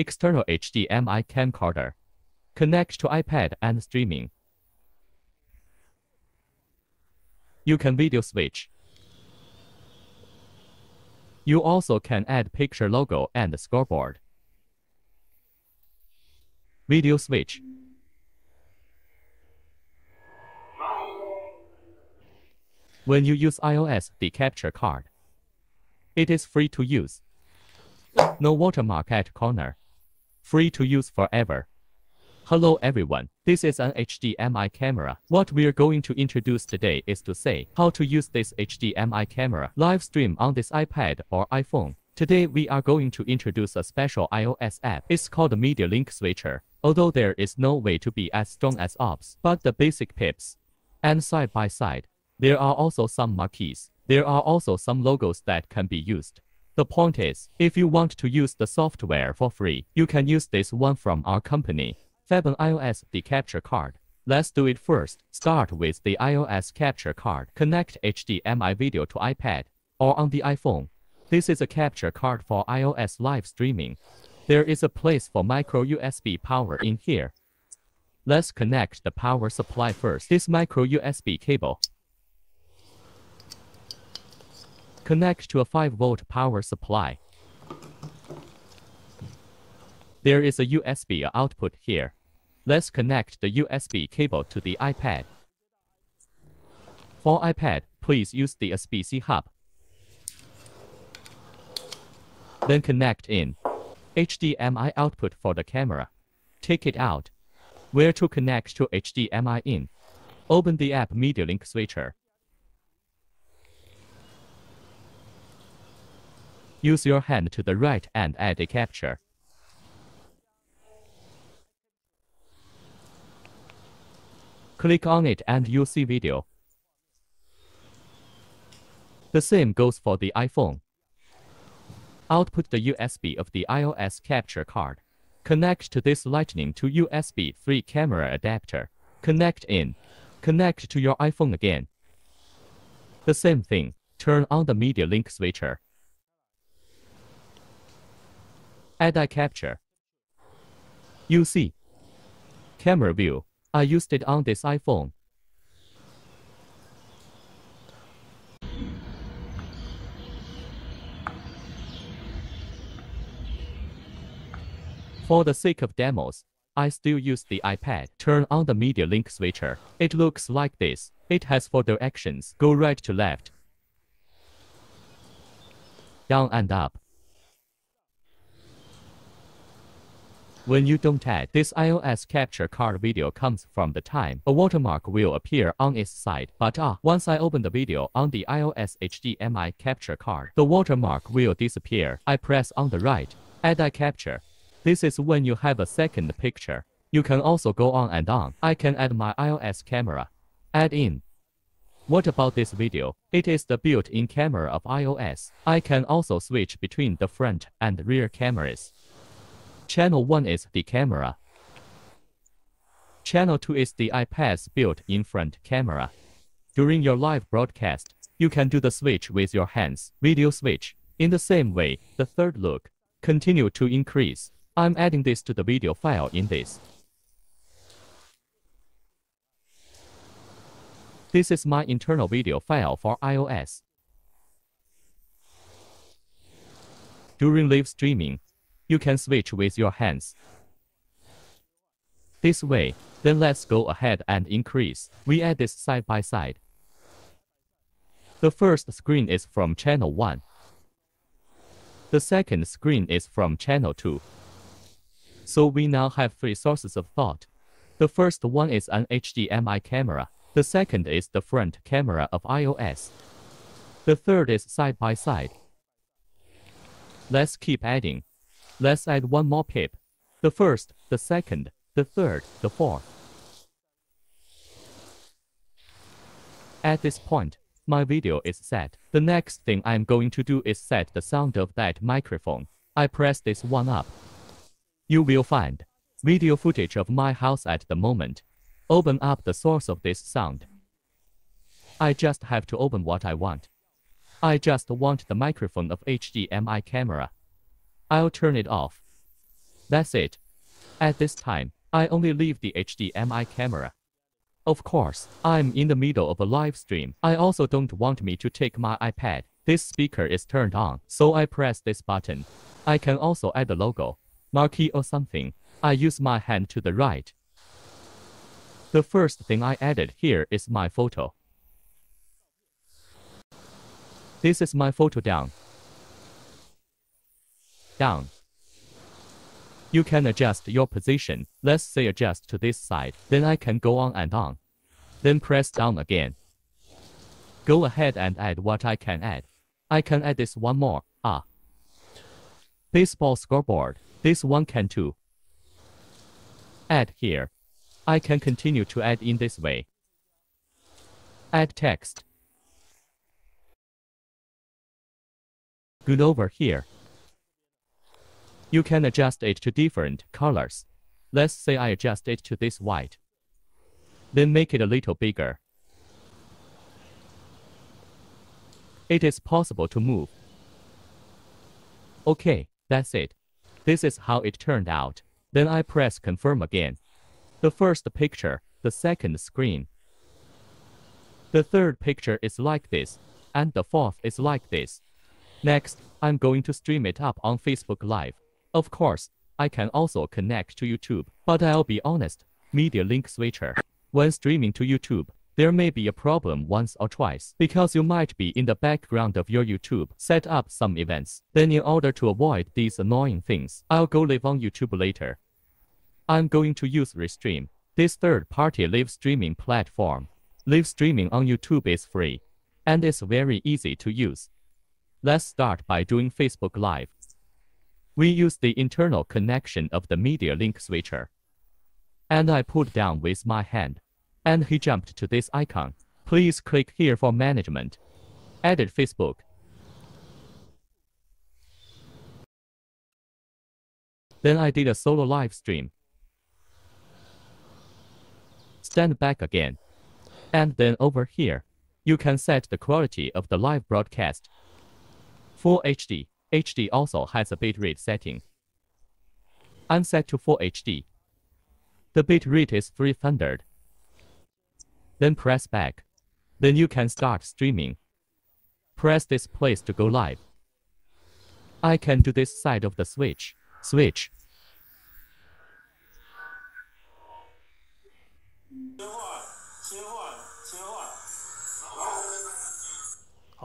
external HDMI camcorder. Connect to iPad and streaming. You can video switch. You also can add picture logo and scoreboard. Video switch. When you use iOS, the capture card. It is free to use. No watermark at corner. Free to use forever. Hello everyone, this is an HDMI camera. What we're going to introduce today is to say how to use this HDMI camera live stream on this iPad or iPhone. Today we are going to introduce a special iOS app. It's called Media Link Switcher. Although there is no way to be as strong as OBS, but the basic pips. And side by side, there are also some marquees. There are also some logos that can be used. The point is, if you want to use the software for free, you can use this one from our company, Febon iOS the capture card. Let's do it first. Start with the iOS capture card. Connect HDMI video to iPad or on the iPhone. This is a capture card for iOS live streaming. There is a place for micro USB power in here. Let's connect the power supply first. This micro USB cable. Connect to a 5 volt power supply. There is a USB output here. Let's connect the USB cable to the iPad. For iPad, please use the USB-C hub. Then connect in HDMI output for the camera. Take it out. Where to connect to HDMI in. Open the app Media Link Switcher. Use your hand to the right and add a capture. Click on it and you'll see video. The same goes for the iPhone. Output the USB of the iOS capture card. Connect to this lightning to USB 3 camera adapter. Connect in. Connect to your iPhone again. The same thing. Turn on the media link switcher. Add iCapture. You see. Camera view. I used it on this iPhone. For the sake of demos, I still use the iPad. Turn on the media link switcher. It looks like this. It has four directions. Go right to left. Down and up. When you don't add, this iOS capture card video comes from the time. A watermark will appear on its side. But ah, once I open the video on the iOS HDMI capture card, the watermark will disappear. I press on the right, add iCapture. This is when you have a second picture. You can also go on and on. I can add my iOS camera. Add in. What about this video? It is the built-in camera of iOS. I can also switch between the front and rear cameras. Channel 1 is the camera. Channel 2 is the iPad's built-in front camera. During your live broadcast, you can do the switch with your hands, video switch. In the same way, the third look, continue to increase. I'm adding this to the video file in this. This is my internal video file for iOS. During live streaming, you can switch with your hands. This way, then let's go ahead and increase. We add this side by side. The first screen is from channel 1. The second screen is from channel 2. So we now have three sources of thought. The first one is an HDMI camera. The second is the front camera of iOS. The third is side by side. Let's keep adding. Let's add one more pip. The first, the second, the third, the fourth. At this point, my video is set. The next thing I'm going to do is set the sound of that microphone. I press this one up. You will find video footage of my house at the moment. Open up the source of this sound. I just have to open what I want. I just want the microphone of HDMI camera. I'll turn it off. That's it. At this time, I only leave the HDMI camera. Of course, I'm in the middle of a live stream. I also don't want me to take my iPad. This speaker is turned on, so I press this button. I can also add a logo, marquee or something. I use my hand to the right. The first thing I added here is my photo. This is my photo down. Down. You can adjust your position. Let's say adjust to this side. Then I can go on and on. Then press down again. Go ahead and add what I can add. I can add this one more. Ah. Baseball scoreboard. This one can too. Add here. I can continue to add in this way. Add text. Good over here. You can adjust it to different colors. Let's say I adjust it to this white. Then make it a little bigger. It is possible to move. Okay, that's it. This is how it turned out. Then I press confirm again. The first picture, the second screen. The third picture is like this, and the fourth is like this. Next, I'm going to stream it up on Facebook Live. Of course, I can also connect to YouTube, but I'll be honest, media link switcher. When streaming to YouTube, there may be a problem once or twice because you might be in the background of your YouTube, set up some events. Then in order to avoid these annoying things, I'll go live on YouTube later. I'm going to use Restream, this third-party live streaming platform. Live streaming on YouTube is free, and it's very easy to use. Let's start by doing Facebook Live. We use the internal connection of the media link switcher. And I put down with my hand. And he jumped to this icon. Please click here for management. Added Facebook. Then I did a solo live stream. Stand back again. And then over here, you can set the quality of the live broadcast. Full HD. HD also has a bitrate setting. I'm set to Full HD. The bitrate is 300. Then press back. Then you can start streaming. Press this place to go live. I can do this side of the switch. Switch.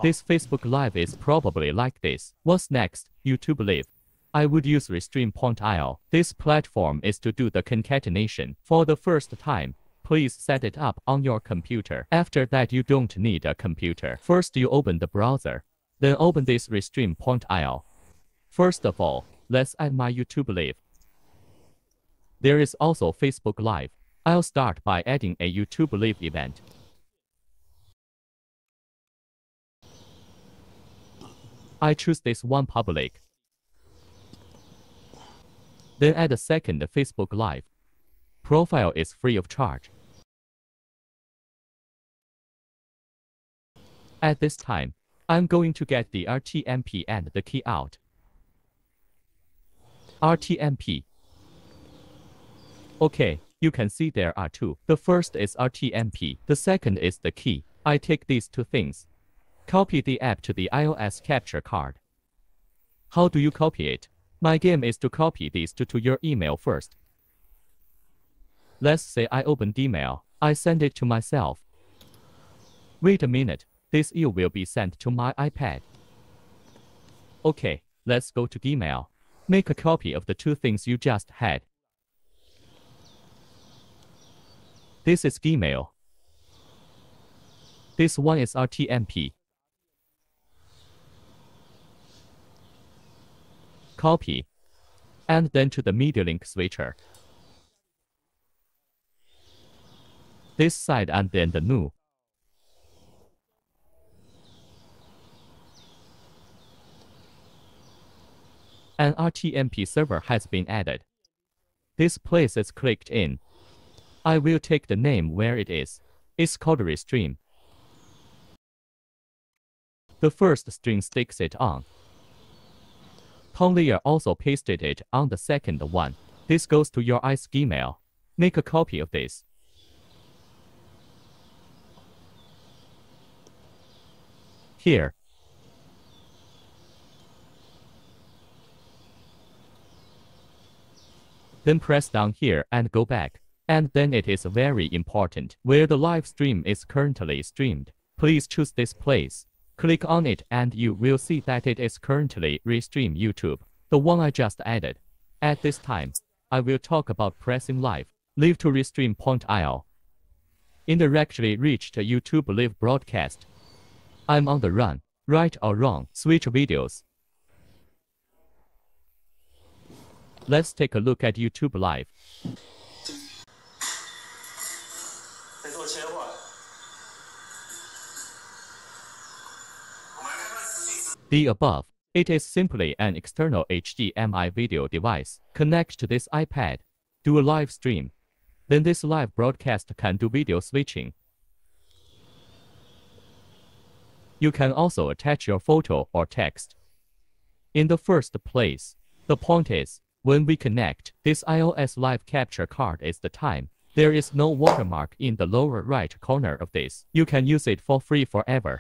This Facebook Live is probably like this. What's next? YouTube Live. I would use Restream.io. This platform is to do the concatenation. For the first time, please set it up on your computer. After that, you don't need a computer. First, you open the browser. Then open this Restream.io. First of all, let's add my YouTube Live. There is also Facebook Live. I'll start by adding a YouTube Live event. I choose this one public. Then add a second Facebook Live. Profile is free of charge. At this time, I'm going to get the RTMP and the key out. RTMP. Okay, you can see there are two. The first is RTMP, the second is the key. I take these two things, Copy the app to the iOS capture card. How do you copy it? My game is to copy these to, to your email first. Let's say I open Gmail. I send it to myself. Wait a minute. This email will be sent to my iPad. Okay, let's go to Gmail. Make a copy of the two things you just had. This is Gmail. This one is RTMP. Copy, and then to the media link switcher. This side and then the new. An RTMP server has been added. This place is clicked in. I will take the name where it is. It's called Restream. The first string sticks it on. Tonglia also pasted it on the second one. This goes to your ice Gmail. Make a copy of this. Here. Then press down here and go back. And then it is very important where the live stream is currently streamed. Please choose this place. Click on it and you will see that it is currently restream YouTube, the one I just added. At this time, I will talk about pressing live, live to restream point IL. Indirectly reached YouTube live broadcast. I'm on the run, right or wrong, switch videos. Let's take a look at YouTube live. The above, it is simply an external HDMI video device. Connect to this iPad. Do a live stream. Then this live broadcast can do video switching. You can also attach your photo or text. In the first place, the point is, when we connect, this iOS live capture card is the time. There is no watermark in the lower right corner of this. You can use it for free forever.